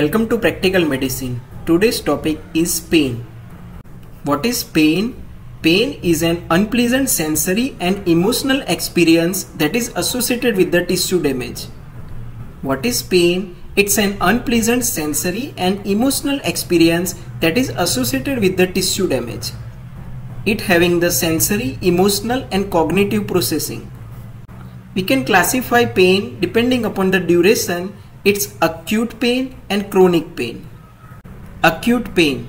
Welcome to Practical Medicine. Today's topic is pain. What is pain? Pain is an unpleasant sensory and emotional experience that is associated with the tissue damage. What is pain? It's an unpleasant sensory and emotional experience that is associated with the tissue damage. It having the sensory, emotional and cognitive processing. We can classify pain depending upon the duration it's acute pain and chronic pain. Acute pain.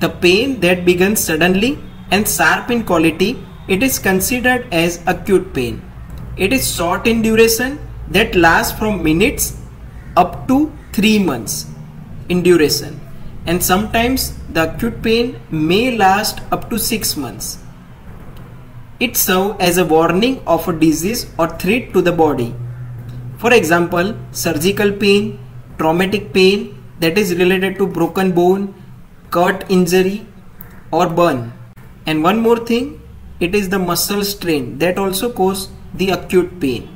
The pain that begins suddenly and sharp in quality, it is considered as acute pain. It is short in duration that lasts from minutes up to 3 months in duration and sometimes the acute pain may last up to 6 months. It serves as a warning of a disease or threat to the body for example, surgical pain, traumatic pain that is related to broken bone, cut injury or burn. And one more thing, it is the muscle strain that also cause the acute pain.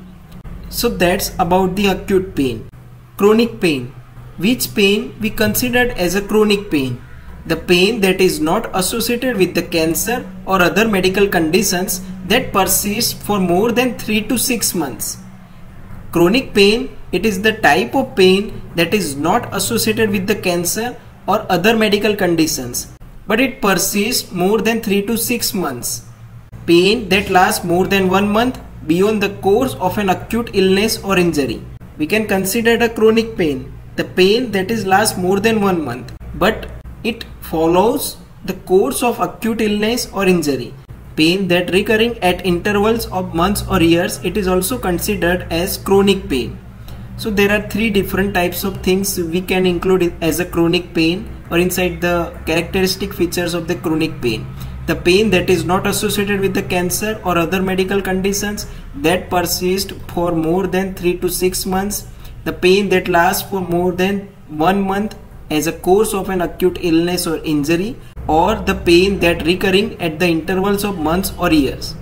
So that's about the acute pain. Chronic pain, which pain we considered as a chronic pain. The pain that is not associated with the cancer or other medical conditions that persist for more than 3 to 6 months. Chronic pain, it is the type of pain that is not associated with the cancer or other medical conditions, but it persists more than 3 to 6 months. Pain that lasts more than 1 month beyond the course of an acute illness or injury. We can consider it a chronic pain, the pain that is lasts more than 1 month, but it follows the course of acute illness or injury pain that recurring at intervals of months or years it is also considered as chronic pain. So there are three different types of things we can include as a chronic pain or inside the characteristic features of the chronic pain. The pain that is not associated with the cancer or other medical conditions that persist for more than 3 to 6 months. The pain that lasts for more than 1 month as a course of an acute illness or injury or the pain that recurring at the intervals of months or years.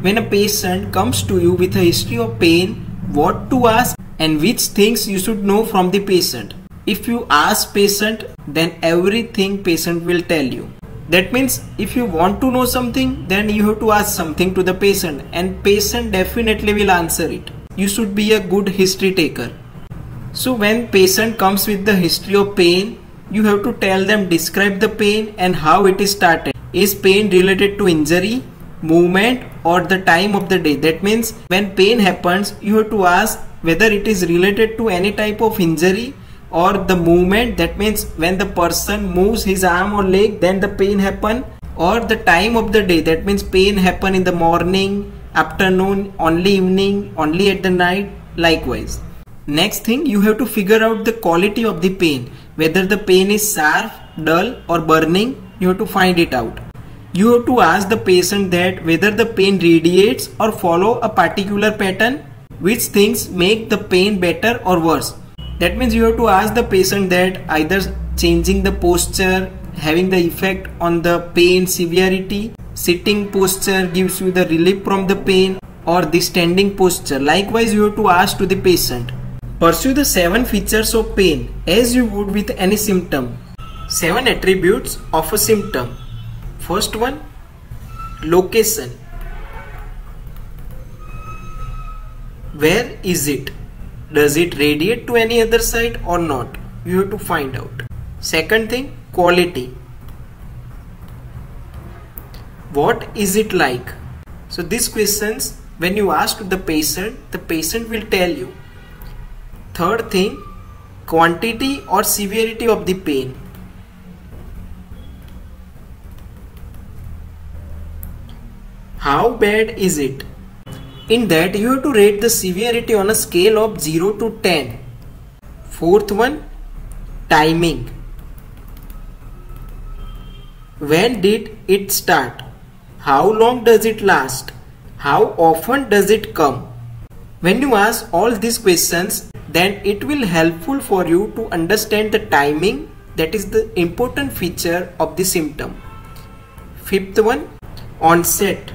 When a patient comes to you with a history of pain, what to ask and which things you should know from the patient. If you ask patient, then everything patient will tell you. That means if you want to know something, then you have to ask something to the patient and patient definitely will answer it. You should be a good history taker. So when patient comes with the history of pain, you have to tell them describe the pain and how it is started. Is pain related to injury, movement or the time of the day? That means when pain happens, you have to ask whether it is related to any type of injury or the movement that means when the person moves his arm or leg then the pain happen or the time of the day that means pain happen in the morning afternoon only evening only at the night likewise next thing you have to figure out the quality of the pain whether the pain is sharp, dull or burning, you have to find it out. You have to ask the patient that whether the pain radiates or follow a particular pattern, which things make the pain better or worse. That means you have to ask the patient that either changing the posture, having the effect on the pain severity, sitting posture gives you the relief from the pain or the standing posture. Likewise, you have to ask to the patient Pursue the 7 features of pain as you would with any symptom. 7 attributes of a symptom. First one, location. Where is it? Does it radiate to any other side or not? You have to find out. Second thing, quality. What is it like? So these questions, when you ask the patient, the patient will tell you Third thing, quantity or severity of the pain. How bad is it? In that you have to rate the severity on a scale of 0 to 10. Fourth one, timing. When did it start? How long does it last? How often does it come? When you ask all these questions, then it will helpful for you to understand the timing that is the important feature of the symptom. Fifth one, onset.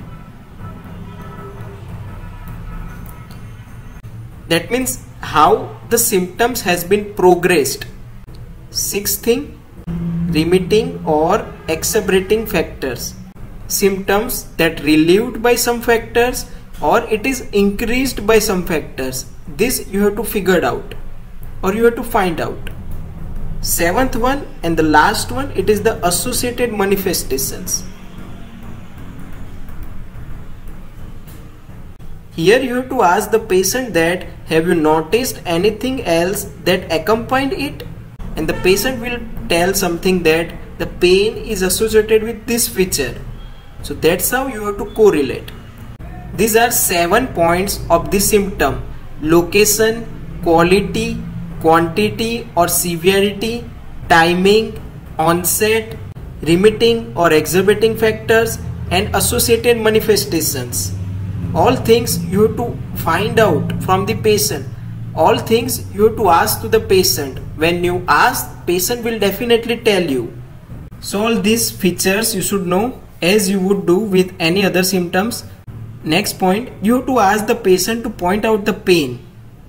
That means how the symptoms has been progressed. Sixth thing, remitting or exacerbating factors. Symptoms that relieved by some factors or it is increased by some factors. This you have to figure out or you have to find out. Seventh one and the last one it is the associated manifestations. Here you have to ask the patient that have you noticed anything else that accompanied it and the patient will tell something that the pain is associated with this feature. So that's how you have to correlate. These are seven points of the symptom location, quality, quantity or severity, timing, onset, remitting or exacerbating factors and associated manifestations. All things you have to find out from the patient. All things you have to ask to the patient. When you ask patient will definitely tell you. So all these features you should know as you would do with any other symptoms next point you have to ask the patient to point out the pain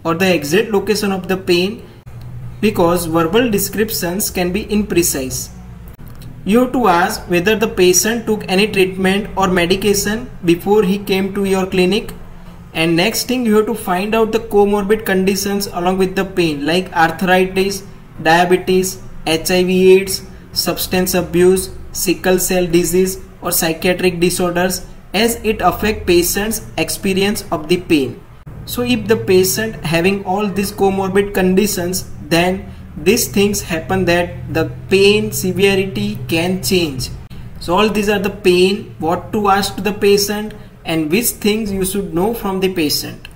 or the exact location of the pain because verbal descriptions can be imprecise you have to ask whether the patient took any treatment or medication before he came to your clinic. And next thing you have to find out the comorbid conditions along with the pain like arthritis, diabetes, HIV AIDS, substance abuse, sickle cell disease or psychiatric disorders as it affect patient's experience of the pain. So if the patient having all these comorbid conditions then these things happen that the pain severity can change so all these are the pain what to ask to the patient and which things you should know from the patient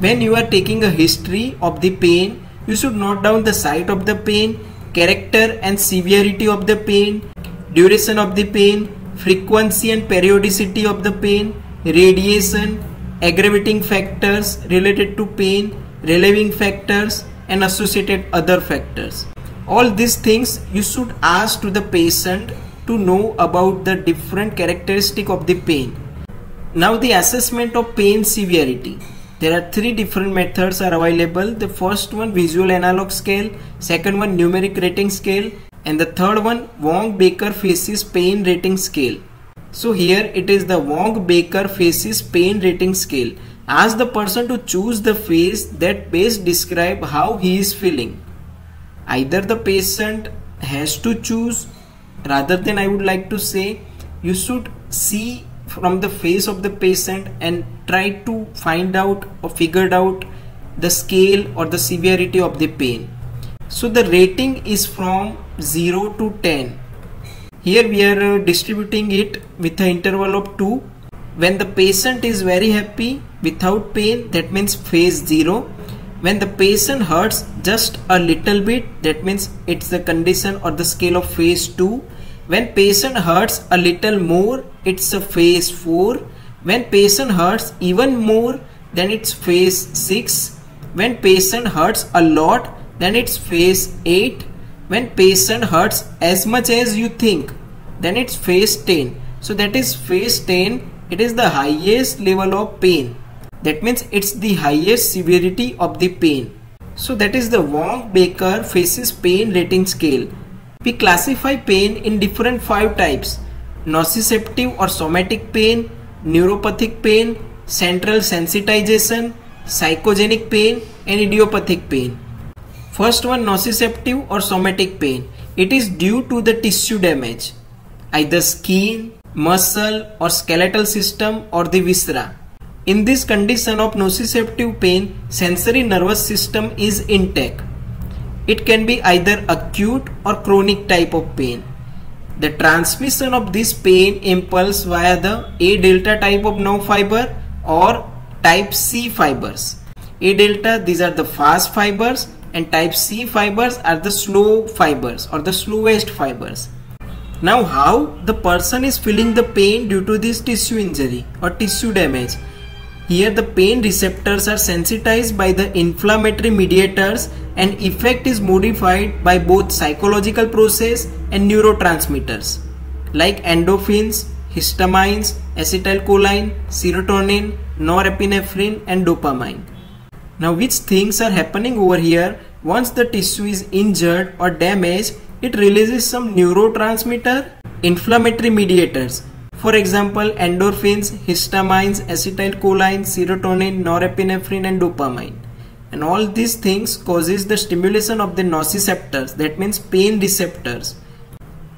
when you are taking a history of the pain you should note down the site of the pain character and severity of the pain duration of the pain frequency and periodicity of the pain radiation aggravating factors related to pain relieving factors and associated other factors. All these things you should ask to the patient to know about the different characteristic of the pain. Now the assessment of pain severity. There are three different methods are available. The first one visual analog scale, second one numeric rating scale and the third one Wong Baker faces pain rating scale. So here it is the Wong Baker faces pain rating scale. Ask the person to choose the face that best describe how he is feeling. Either the patient has to choose rather than I would like to say you should see from the face of the patient and try to find out or figure out the scale or the severity of the pain. So the rating is from 0 to 10. Here we are uh, distributing it with an interval of 2 when the patient is very happy without pain that means phase 0 when the patient hurts just a little bit that means it's the condition or the scale of phase 2 when patient hurts a little more it's a phase 4 when patient hurts even more then it's phase 6 when patient hurts a lot then it's phase 8 when patient hurts as much as you think then it's phase 10 so that is phase 10 it is the highest level of pain. That means it's the highest severity of the pain. So that is the Wong Baker faces pain rating scale. We classify pain in different five types. Nociceptive or somatic pain, neuropathic pain, central sensitization, psychogenic pain and idiopathic pain. First one nociceptive or somatic pain. It is due to the tissue damage. Either skin, muscle or skeletal system or the viscera. In this condition of nociceptive pain, sensory nervous system is intact. It can be either acute or chronic type of pain. The transmission of this pain impulse via the A delta type of nerve fiber or type C fibers. A delta these are the fast fibers and type C fibers are the slow fibers or the slowest fibers. Now how the person is feeling the pain due to this tissue injury or tissue damage. Here the pain receptors are sensitized by the inflammatory mediators and effect is modified by both psychological process and neurotransmitters like endorphins, histamines, acetylcholine, serotonin, norepinephrine and dopamine. Now which things are happening over here once the tissue is injured or damaged, it releases some neurotransmitter, inflammatory mediators. For example, endorphins, histamines, acetylcholine, serotonin, norepinephrine and dopamine. And all these things causes the stimulation of the nociceptors, that means pain receptors.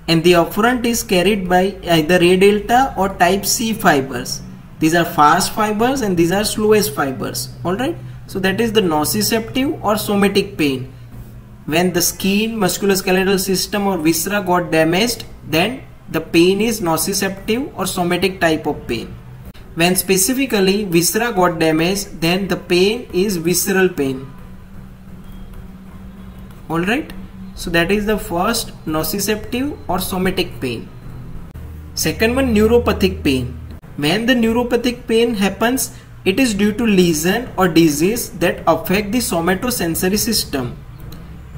And the afferent is carried by either A delta or type C fibers. These are fast fibers and these are slowest fibers. Alright. So that is the nociceptive or somatic pain. When the skin, musculoskeletal system or viscera got damaged, then the pain is nociceptive or somatic type of pain. When specifically viscera got damaged, then the pain is visceral pain. Alright. So that is the first nociceptive or somatic pain. Second one neuropathic pain. When the neuropathic pain happens, it is due to lesion or disease that affect the somatosensory system.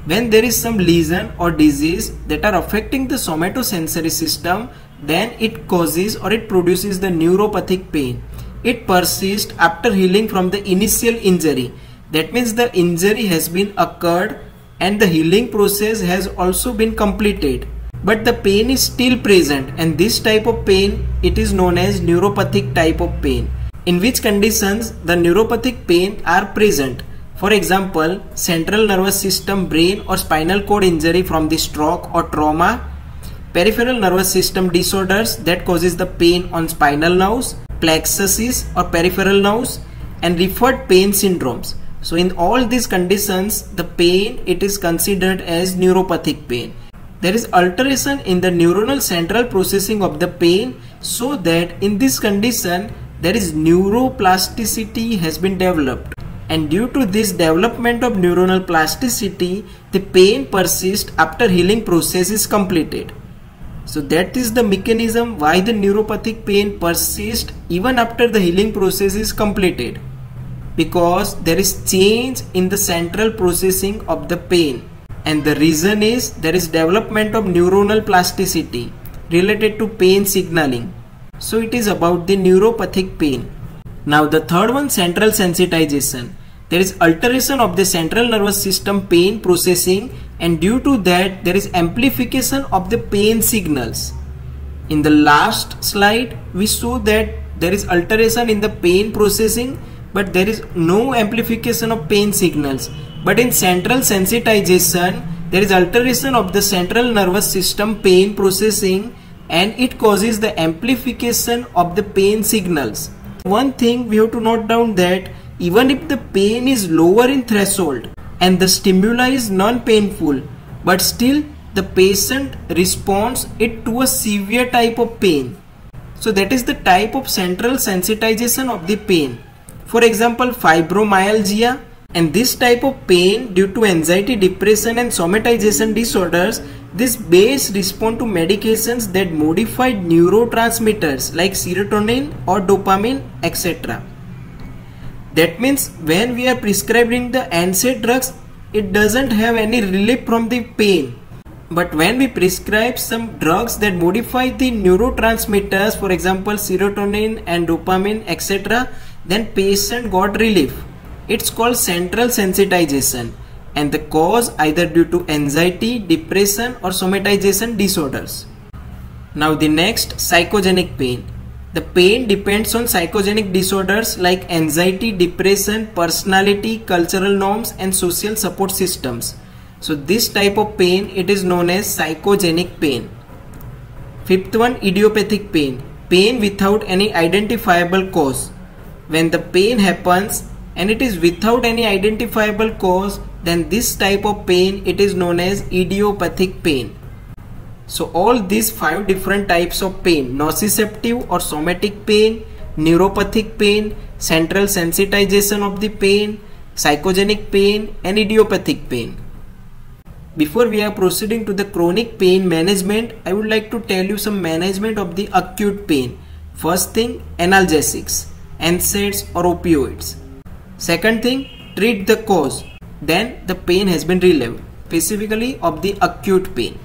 When there is some lesion or disease that are affecting the somatosensory system, then it causes or it produces the neuropathic pain. It persists after healing from the initial injury. That means the injury has been occurred and the healing process has also been completed. But the pain is still present and this type of pain it is known as neuropathic type of pain in which conditions the neuropathic pain are present. For example, central nervous system brain or spinal cord injury from the stroke or trauma, peripheral nervous system disorders that causes the pain on spinal nerves, plexuses or peripheral nerves and referred pain syndromes. So in all these conditions, the pain it is considered as neuropathic pain. There is alteration in the neuronal central processing of the pain so that in this condition there is neuroplasticity has been developed. And due to this development of neuronal plasticity the pain persists after healing process is completed. So that is the mechanism why the neuropathic pain persists even after the healing process is completed. Because there is change in the central processing of the pain. And the reason is there is development of neuronal plasticity related to pain signaling so it is about the neuropathic pain. Now the third one central sensitization. There is alteration of the central nervous system pain processing and due to that there is amplification of the pain signals. In the last slide we saw that there is alteration in the pain processing but there is no amplification of pain signals. But in central sensitization there is alteration of the central nervous system pain processing and it causes the amplification of the pain signals. One thing we have to note down that even if the pain is lower in threshold and the stimuli is non-painful but still the patient responds it to a severe type of pain. So that is the type of central sensitization of the pain. For example fibromyalgia and this type of pain due to anxiety, depression and somatization disorders this base respond to medications that modify neurotransmitters like serotonin or dopamine etc. That means when we are prescribing the NSAID drugs, it doesn't have any relief from the pain. But when we prescribe some drugs that modify the neurotransmitters, for example serotonin and dopamine etc., then patient got relief. It's called central sensitization and the cause either due to anxiety, depression or somatization disorders. Now the next psychogenic pain. The pain depends on psychogenic disorders like anxiety, depression, personality, cultural norms and social support systems. So this type of pain it is known as psychogenic pain. Fifth one idiopathic pain. Pain without any identifiable cause. When the pain happens and it is without any identifiable cause then this type of pain it is known as idiopathic pain. So all these five different types of pain nociceptive or somatic pain, neuropathic pain, central sensitization of the pain, psychogenic pain and idiopathic pain. Before we are proceeding to the chronic pain management, I would like to tell you some management of the acute pain. First thing, analgesics, NSAIDs or opioids. Second thing, treat the cause. Then the pain has been relieved, specifically of the acute pain.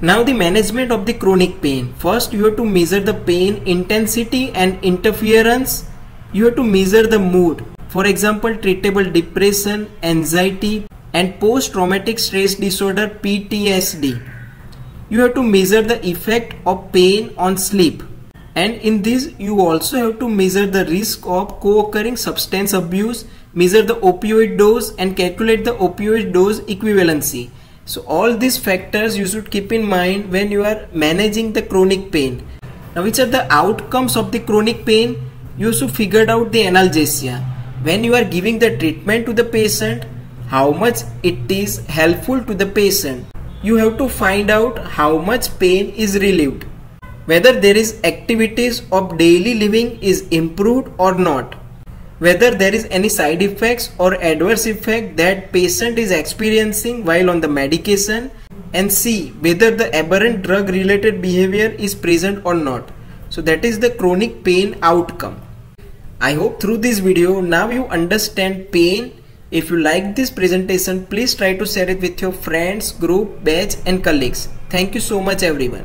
Now the management of the chronic pain. First you have to measure the pain intensity and interference. You have to measure the mood. For example, treatable depression, anxiety and post-traumatic stress disorder PTSD. You have to measure the effect of pain on sleep and in this you also have to measure the risk of co-occurring substance abuse, measure the opioid dose and calculate the opioid dose equivalency. So all these factors you should keep in mind when you are managing the chronic pain. Now which are the outcomes of the chronic pain? You should figure out the analgesia. When you are giving the treatment to the patient, how much it is helpful to the patient. You have to find out how much pain is relieved. Whether there is activities of daily living is improved or not whether there is any side effects or adverse effect that patient is experiencing while on the medication and see whether the aberrant drug related behavior is present or not. So that is the chronic pain outcome. I hope through this video now you understand pain. If you like this presentation please try to share it with your friends, group, batch and colleagues. Thank you so much everyone.